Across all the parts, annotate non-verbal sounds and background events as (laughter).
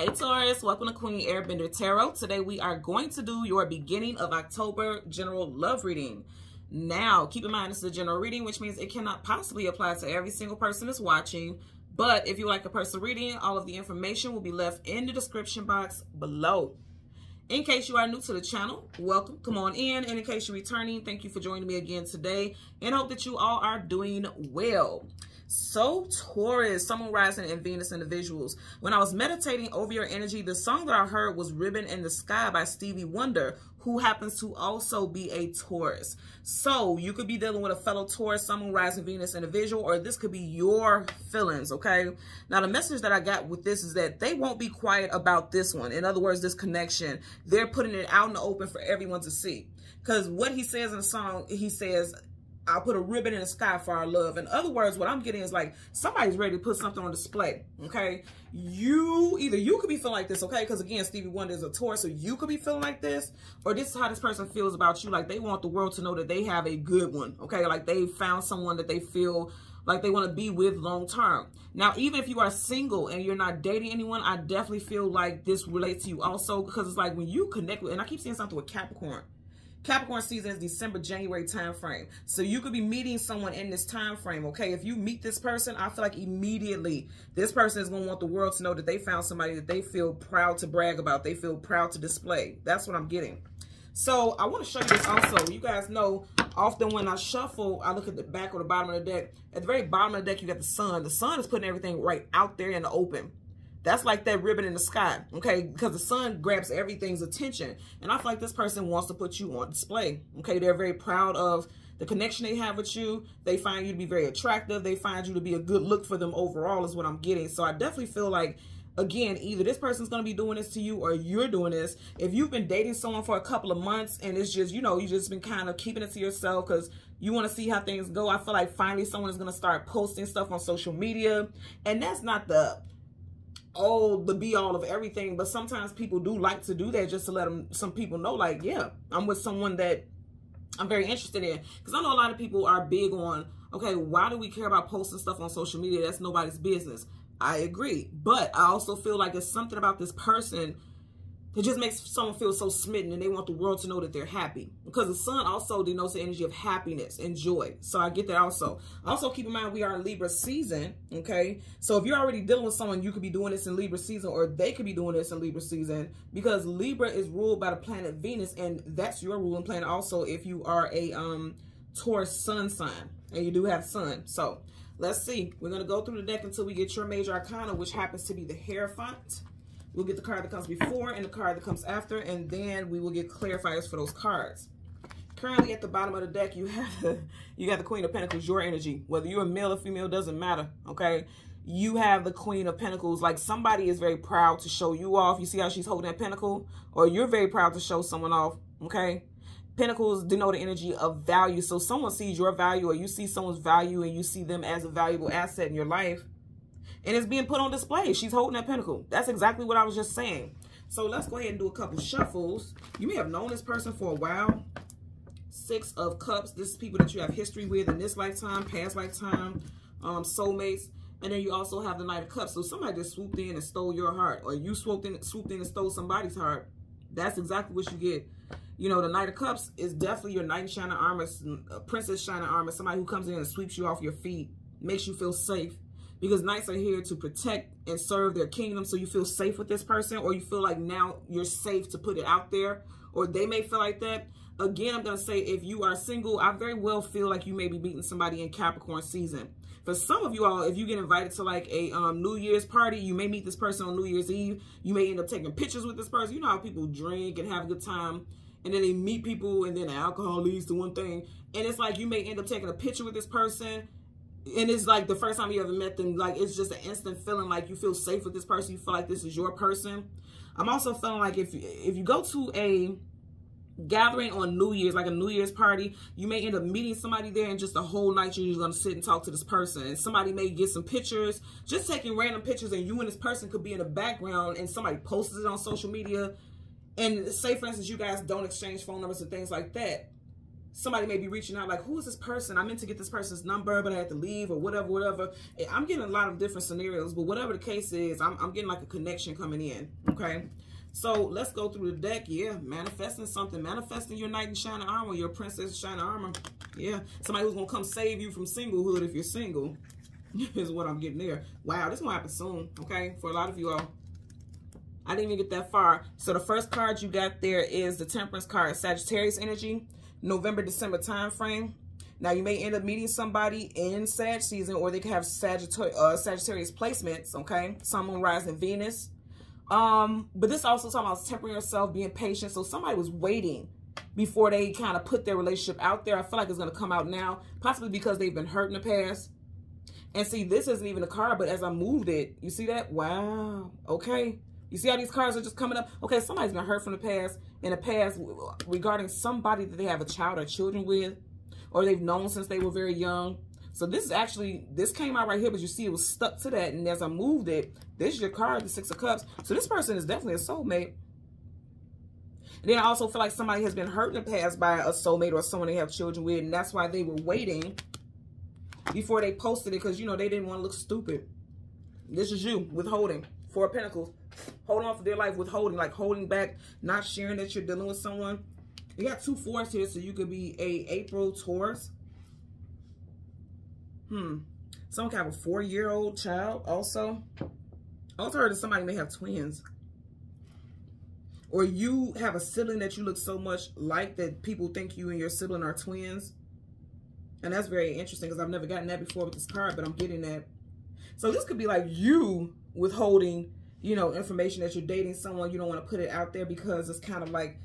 Hey Taurus, welcome to Queen Airbender Tarot. Today we are going to do your beginning of October general love reading. Now, keep in mind this is a general reading, which means it cannot possibly apply to every single person that's watching. But if you like a personal reading, all of the information will be left in the description box below. In case you are new to the channel, welcome. Come on in. And in case you're returning, thank you for joining me again today. And hope that you all are doing well. So Taurus, Moon, Rising, and Venus individuals. When I was meditating over your energy, the song that I heard was Ribbon in the Sky by Stevie Wonder, who happens to also be a Taurus. So you could be dealing with a fellow Taurus, Moon, Rising, Venus individual, or this could be your feelings, okay? Now, the message that I got with this is that they won't be quiet about this one. In other words, this connection. They're putting it out in the open for everyone to see. Because what he says in the song, he says, I'll put a ribbon in the sky for our love. In other words, what I'm getting is like somebody's ready to put something on display. Okay. You either you could be feeling like this, okay? Because again, Stevie Wonder is a tour, so you could be feeling like this, or this is how this person feels about you. Like they want the world to know that they have a good one. Okay. Like they found someone that they feel like they want to be with long term. Now, even if you are single and you're not dating anyone, I definitely feel like this relates to you also because it's like when you connect with, and I keep saying something with Capricorn. Capricorn season is December, January time frame. So you could be meeting someone in this time frame, okay? If you meet this person, I feel like immediately this person is going to want the world to know that they found somebody that they feel proud to brag about. They feel proud to display. That's what I'm getting. So I want to show you this also. You guys know often when I shuffle, I look at the back or the bottom of the deck. At the very bottom of the deck, you got the sun. The sun is putting everything right out there in the open. That's like that ribbon in the sky, okay? Because the sun grabs everything's attention. And I feel like this person wants to put you on display, okay? They're very proud of the connection they have with you. They find you to be very attractive. They find you to be a good look for them overall is what I'm getting. So I definitely feel like, again, either this person's going to be doing this to you or you're doing this. If you've been dating someone for a couple of months and it's just, you know, you just been kind of keeping it to yourself because you want to see how things go. I feel like finally someone is going to start posting stuff on social media. And that's not the all the be all of everything but sometimes people do like to do that just to let them some people know like yeah i'm with someone that i'm very interested in. Because i know a lot of people are big on okay why do we care about posting stuff on social media? That's nobody's business. I agree. But i also feel like there's something about this person it just makes someone feel so smitten and they want the world to know that they're happy. Because the sun also denotes the energy of happiness and joy. So I get that also. Also keep in mind we are in Libra season, okay? So if you're already dealing with someone, you could be doing this in Libra season or they could be doing this in Libra season because Libra is ruled by the planet Venus and that's your ruling planet also if you are a um Taurus sun sign and you do have sun. So let's see. We're going to go through the deck until we get your major arcana, which happens to be the Hierophant. We'll get the card that comes before and the card that comes after, and then we will get clarifiers for those cards. Currently at the bottom of the deck, you have you got the Queen of Pentacles, your energy. Whether you're a male or female doesn't matter, okay? You have the Queen of Pentacles. Like somebody is very proud to show you off. You see how she's holding that pentacle? Or you're very proud to show someone off, okay? Pentacles denote the energy of value. So someone sees your value or you see someone's value and you see them as a valuable asset in your life and it's being put on display. She's holding that pentacle. That's exactly what I was just saying. So let's go ahead and do a couple shuffles. You may have known this person for a while. Six of Cups. This is people that you have history with in this lifetime, past lifetime, um, soulmates. And then you also have the Knight of Cups. So somebody just swooped in and stole your heart. Or you swooped in, swooped in and stole somebody's heart. That's exactly what you get. You know, the Knight of Cups is definitely your knight in shining armor, princess shining armor. Somebody who comes in and sweeps you off your feet, makes you feel safe because knights are here to protect and serve their kingdom so you feel safe with this person or you feel like now you're safe to put it out there or they may feel like that. Again i'm going to say if you are single i very well feel like you may be meeting somebody in capricorn season. For some of you all if you get invited to like a um, new year's party you may meet this person on new year's eve. You may end up taking pictures with this person. You know how people drink and have a good time and then they meet people and then alcohol leads to one thing. And it's like you may end up taking a picture with this person and it's like the first time you ever met them like it's just an instant feeling like you feel safe with this person you feel like this is your person. I'm also feeling like if if you go to a gathering on new year's like a new year's party you may end up meeting somebody there and just the whole night you're just going to sit and talk to this person. And somebody may get some pictures just taking random pictures and you and this person could be in the background and somebody posts it on social media. And say for instance you guys don't exchange phone numbers and things like that somebody may be reaching out like, who is this person? I meant to get this person's number, but I had to leave or whatever, whatever. I'm getting a lot of different scenarios, but whatever the case is, I'm, I'm getting like a connection coming in, okay? So let's go through the deck. Yeah, manifesting something. Manifesting your knight in shining armor, your princess in shining armor. Yeah, somebody who's going to come save you from singlehood if you're single (laughs) is what I'm getting there. Wow, this will happen soon, okay? For a lot of you all. I didn't even get that far. So the first card you got there is the Temperance card, Sagittarius energy. November, December time frame. Now, you may end up meeting somebody in Sag season, or they could have Sagittarius, uh, Sagittarius placements, okay? Moon, Rising, Venus. Um, but this also talking about tempering yourself, being patient. So somebody was waiting before they kind of put their relationship out there. I feel like it's going to come out now, possibly because they've been hurt in the past. And see, this isn't even a card, but as I moved it, you see that? Wow. Okay. You see how these cards are just coming up? Okay, somebody's been hurt from the past, in the past regarding somebody that they have a child or children with, or they've known since they were very young. So this is actually, this came out right here, but you see it was stuck to that. And as I moved it, this is your card, the Six of Cups. So this person is definitely a soulmate. And then I also feel like somebody has been hurt in the past by a soulmate or someone they have children with. And that's why they were waiting before they posted it because, you know, they didn't want to look stupid. This is you withholding. Four of Pentacles holding on for their life, withholding, like holding back, not sharing that you're dealing with someone. You got two fours here, so you could be a April Taurus. Hmm. Someone could have a four-year-old child also. I also heard that somebody may have twins. Or you have a sibling that you look so much like that people think you and your sibling are twins. And that's very interesting because I've never gotten that before with this card, but I'm getting that. So this could be like you withholding you know, information that you're dating someone, you don't want to put it out there because it's kind of like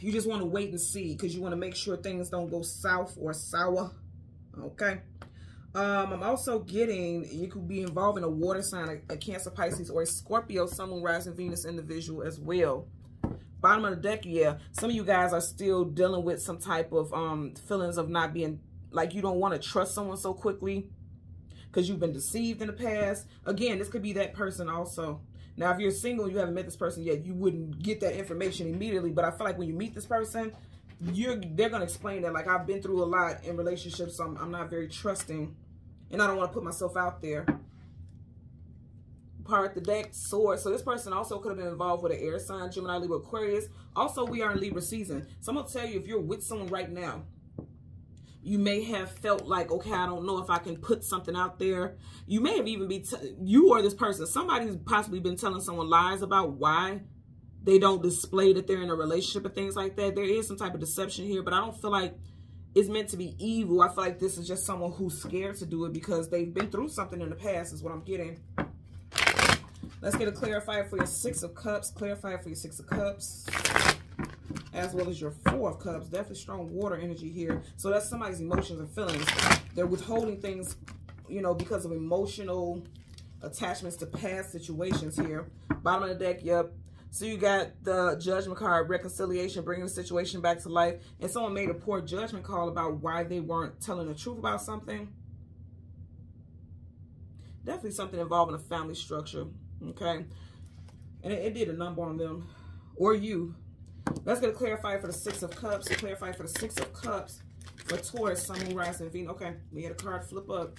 you just want to wait and see because you want to make sure things don't go south or sour. Okay. Um, I'm also getting, you could be involved in a water sign, a, a Cancer, Pisces, or a Scorpio, Sun, Moon, Rising, Venus individual as well. Bottom of the deck, yeah. Some of you guys are still dealing with some type of um feelings of not being, like you don't want to trust someone so quickly because you've been deceived in the past. Again, this could be that person also. Now, if you're single, you haven't met this person yet, you wouldn't get that information immediately. But I feel like when you meet this person, you're they're gonna explain that. Like I've been through a lot in relationships, so I'm, I'm not very trusting, and I don't want to put myself out there. Part the deck, sword. So this person also could have been involved with an air sign, Gemini, Libra, Aquarius. Also, we are in Libra season. So I'm gonna tell you, if you're with someone right now, you may have felt like, okay, I don't know if I can put something out there. You may have even be, you or this person, somebody's possibly been telling someone lies about why they don't display that they're in a relationship and things like that. There is some type of deception here, but I don't feel like it's meant to be evil. I feel like this is just someone who's scared to do it because they've been through something in the past is what I'm getting. Let's get a clarifier for your Six of Cups. Clarifier for your Six of Cups as well as your four of cups. Definitely strong water energy here. So that's somebody's emotions and feelings. They're withholding things, you know, because of emotional attachments to past situations here. Bottom of the deck, yep. So you got the judgment card, reconciliation, bringing the situation back to life. And someone made a poor judgment call about why they weren't telling the truth about something. Definitely something involving a family structure, okay? And it, it did a number on them or you Let's get a clarifier for the Six of Cups. Clarify for the Six of Cups for Taurus, Sun, Moon, Rising, Venus. Okay, we had a card flip up.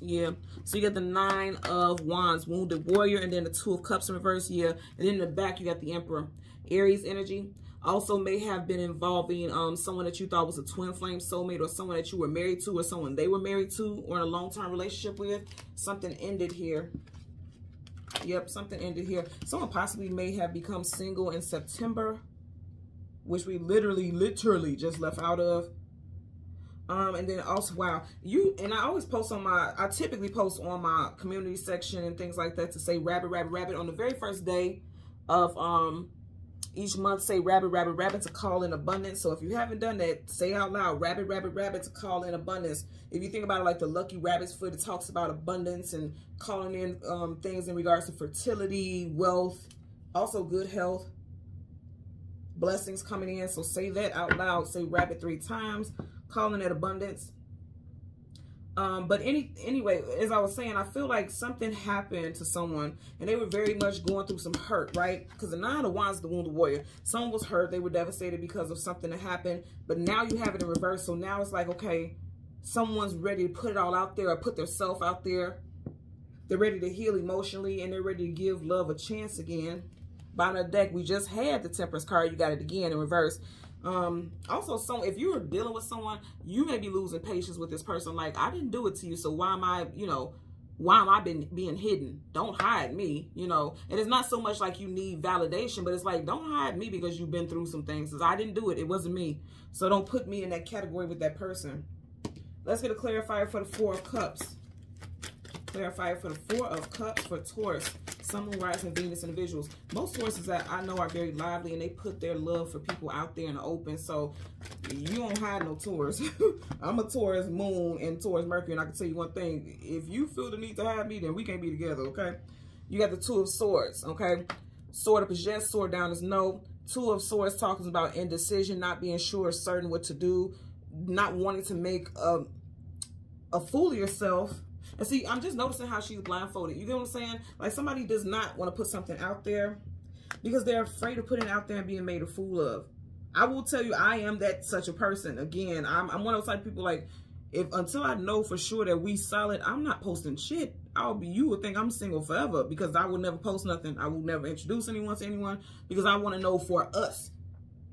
Yeah. So you got the Nine of Wands, Wounded Warrior, and then the Two of Cups in reverse. Yeah. And then in the back, you got the Emperor. Aries energy. Also may have been involving um, someone that you thought was a twin flame soulmate or someone that you were married to or someone they were married to or in a long-term relationship with. Something ended here. Yep, something ended here. Someone possibly may have become single in September, which we literally, literally just left out of. Um, and then also, wow, you, and I always post on my, I typically post on my community section and things like that to say rabbit, rabbit, rabbit on the very first day of, um, each month say rabbit, rabbit, rabbit to call in abundance. So if you haven't done that, say out loud, rabbit, rabbit, rabbit to call in abundance. If you think about it like the lucky rabbit's foot, it talks about abundance and calling in um, things in regards to fertility, wealth, also good health, blessings coming in. So say that out loud. Say rabbit three times, calling it abundance. Um, but any anyway, as I was saying, I feel like something happened to someone and they were very much going through some hurt, right? Because the nine of wands, the wounded warrior. Someone was hurt. They were devastated because of something that happened. But now you have it in reverse. So now it's like, okay, someone's ready to put it all out there or put their self out there. They're ready to heal emotionally and they're ready to give love a chance again. Bottom of the deck, we just had the temperance card. You got it again in reverse. Um, also, some if you're dealing with someone, you may be losing patience with this person. Like, I didn't do it to you, so why am I, you know, why am I been being hidden? Don't hide me, you know. And it's not so much like you need validation, but it's like don't hide me because you've been through some things. Because I didn't do it. It wasn't me. So don't put me in that category with that person. Let's get a clarifier for the Four of Cups. Clarifier for the Four of Cups for Taurus. Sun, Moon, Rising, Venus individuals. Most Tauruses that I know are very lively and they put their love for people out there in the open. So you don't hide no Taurus. (laughs) I'm a Taurus Moon and Taurus Mercury. And I can tell you one thing. If you feel the need to have me, then we can't be together, okay? You got the Two of Swords, okay? Sword up is yes, sword down is no. Two of Swords talking about indecision, not being sure, certain what to do, not wanting to make a, a fool of yourself and see, I'm just noticing how she's blindfolded. You get what I'm saying? Like somebody does not want to put something out there because they're afraid of putting it out there and being made a fool of. I will tell you, I am that such a person. Again, I'm, I'm one of those type of people like, if until I know for sure that we solid, I'm not posting shit. I'll be, you would think I'm single forever because I will never post nothing. I will never introduce anyone to anyone because I want to know for us.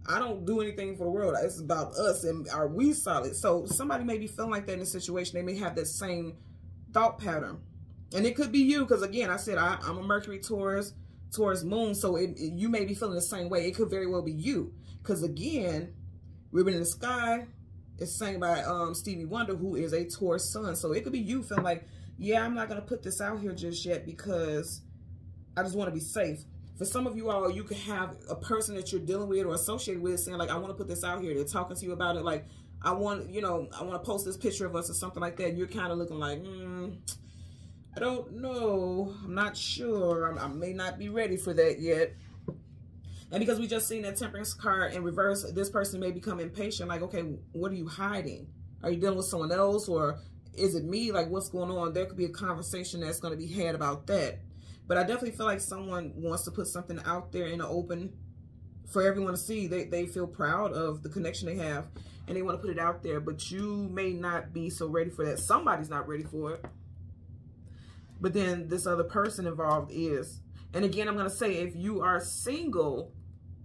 I don't do anything for the world. It's about us and are we solid? So somebody may be feeling like that in a situation. They may have that same thought pattern. And it could be you, because again, I said I, am a Mercury Taurus, Taurus Moon, so it, it, you may be feeling the same way. It could very well be you. Because again, Ribbon in the Sky is sang by um, Stevie Wonder, who is a Taurus Sun. So it could be you feeling like, yeah, I'm not to put this out here just yet because I just want to be safe. For some of you all, you could have a person that you're dealing with or associated with saying like, I want to put this out here. They're talking to you about it like, I want, you know, I want to post this picture of us or something like that. You're kind of looking like, hmm, I don't know. I'm not sure. I'm, i may not be ready for that yet. And because we just seen that temperance card in reverse, this person may become impatient. Like, okay, what are you hiding? Are you dealing with someone else or is it me? Like, what's going on? There could be a conversation that's going to be had about that. But I definitely feel like someone wants to put something out there in the open for everyone to see. They, they feel proud of the connection they have and they want to put it out there, but you may not be so ready for that. Somebody's not ready for it. But then this other person involved is. And again, I'm going to say, if you are single,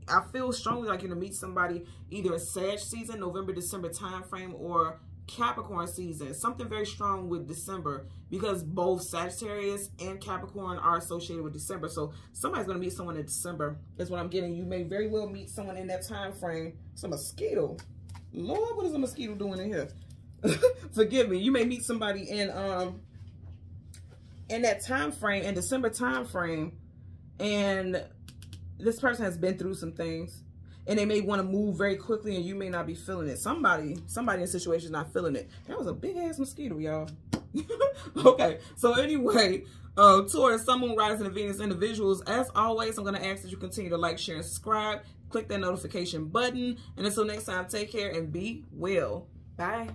I feel strongly like you're going to meet somebody either in Sag season, November, December time frame, or Capricorn season. Something very strong with December because both Sagittarius and Capricorn are associated with December. So somebody's going to meet someone in December is what I'm getting. You may very well meet someone in that time frame. Some mosquito. Lord, what is a mosquito doing in here? (laughs) Forgive me. You may meet somebody in um in that time frame, in December time frame, and this person has been through some things. And they may want to move very quickly and you may not be feeling it. Somebody, somebody in the situation is not feeling it. That was a big ass mosquito, y'all. (laughs) okay, so anyway, uh, Taurus, Sun, Moon, Rising, and Venus individuals, as always, I'm going to ask that you continue to like, share, and subscribe click that notification button. And until next time, take care and be well. Bye.